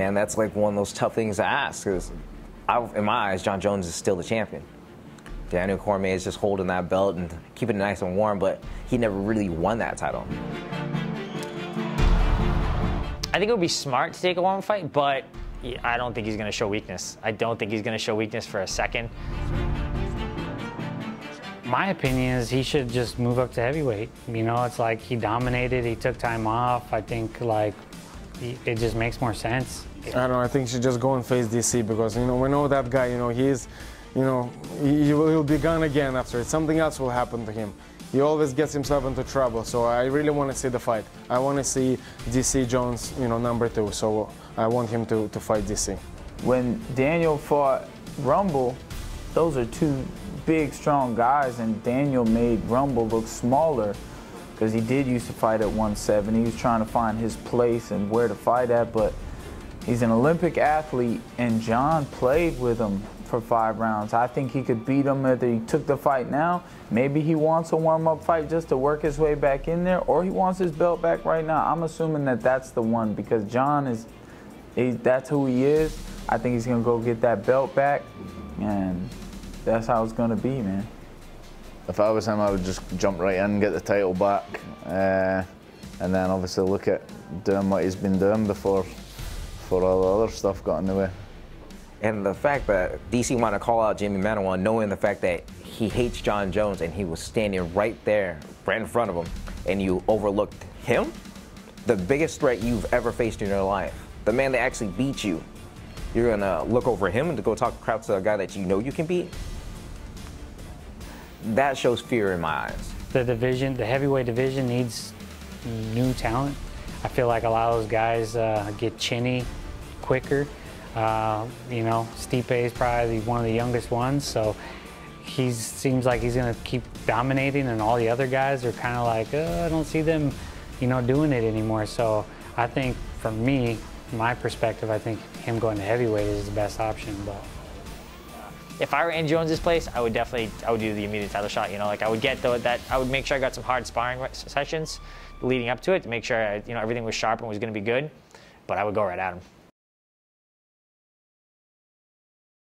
man, that's like one of those tough things to ask. Because in my eyes, Jon Jones is still the champion. Daniel Cormier is just holding that belt and keeping it nice and warm, but he never really won that title. I think it would be smart to take a long fight, but I don't think he's going to show weakness. I don't think he's going to show weakness for a second. My opinion is he should just move up to heavyweight. You know, it's like he dominated, he took time off. I think like it just makes more sense. I don't know. I think he should just go and face DC because you know we know that guy. You know he's, you know, he, will, he'll be gone again after it. Something else will happen to him. He always gets himself into trouble. So I really want to see the fight. I want to see DC Jones, you know, number two. So I want him to, to fight DC. When Daniel fought Rumble, those are two big, strong guys, and Daniel made Rumble look smaller because he did used to fight at 170. He was trying to find his place and where to fight at, but he's an Olympic athlete, and Jon played with him for five rounds. I think he could beat him whether he took the fight now. Maybe he wants a warm-up fight just to work his way back in there, or he wants his belt back right now. I'm assuming that that's the one because Jon is, he, that's who he is. I think he's gonna go get that belt back, and that's how it's gonna be, man. If I was him, I would just jump right in, get the title back, uh, and then obviously look at doing what he's been doing before, before all the other stuff got in the way. And the fact that DC wanted to call out Jimi Manuwa, knowing the fact that he hates Jon Jones and he was standing right there, right in front of him, and you overlooked him, the biggest threat you've ever faced in your life, the man that actually beat you, you're gonna look over him and to go talk crap to a guy that you know you can beat. That shows fear in my eyes. The division, the heavyweight division, needs new talent. I feel like a lot of those guys uh, get chinny quicker. Uh, you know, Stipe is probably one of the youngest ones, so he seems like he's going to keep dominating, and all the other guys are kind of like, oh, I don't see them, you know, doing it anymore. So I think, for me, my perspective, I think him going to heavyweight is the best option. But if I were in Jones's place, I would definitely I would do the immediate title shot. You know, like I would get the, that I would make sure I got some hard sparring sessions leading up to it to make sure I, you know everything was sharp and was going to be good. But I would go right at him.